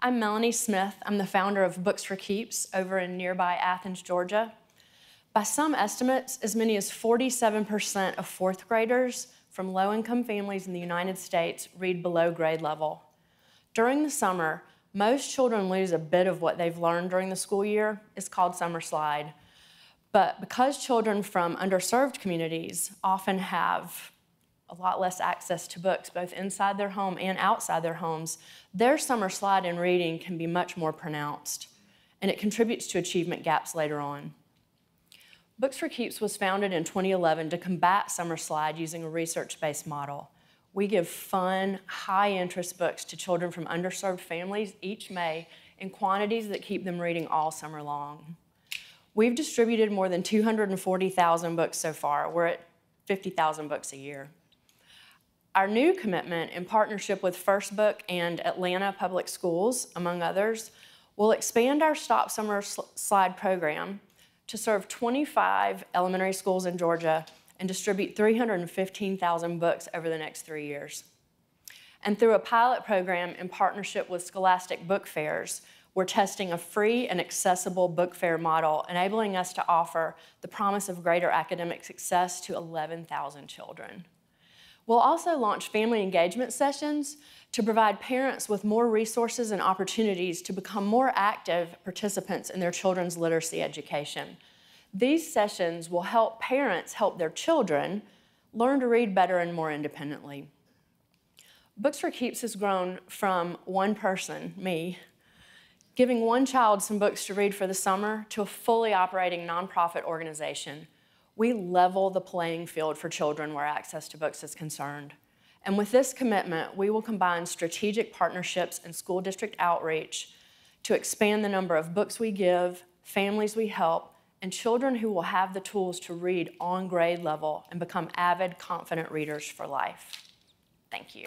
I'm Melanie Smith. I'm the founder of Books for Keeps over in nearby Athens, Georgia. By some estimates, as many as 47% of fourth graders from low income families in the United States read below grade level. During the summer, most children lose a bit of what they've learned during the school year. It's called summer slide. But because children from underserved communities often have a lot less access to books, both inside their home and outside their homes, their summer slide in reading can be much more pronounced, and it contributes to achievement gaps later on. Books for Keeps was founded in 2011 to combat summer slide using a research based model. We give fun, high interest books to children from underserved families each May in quantities that keep them reading all summer long. We've distributed more than 240,000 books so far. We're at 50,000 books a year. Our new commitment, in partnership with First Book and Atlanta Public Schools, among others, will expand our Stop Summer Slide program to serve 25 elementary schools in Georgia and distribute 315,000 books over the next three years. And through a pilot program in partnership with Scholastic Book Fairs, we're testing a free and accessible book fair model, enabling us to offer the promise of greater academic success to 11,000 children. We'll also launch family engagement sessions to provide parents with more resources and opportunities to become more active participants in their children's literacy education. These sessions will help parents help their children learn to read better and more independently. Books for Keeps has grown from one person, me, giving one child some books to read for the summer to a fully operating nonprofit organization we level the playing field for children where access to books is concerned. And with this commitment, we will combine strategic partnerships and school district outreach to expand the number of books we give, families we help, and children who will have the tools to read on grade level and become avid, confident readers for life. Thank you.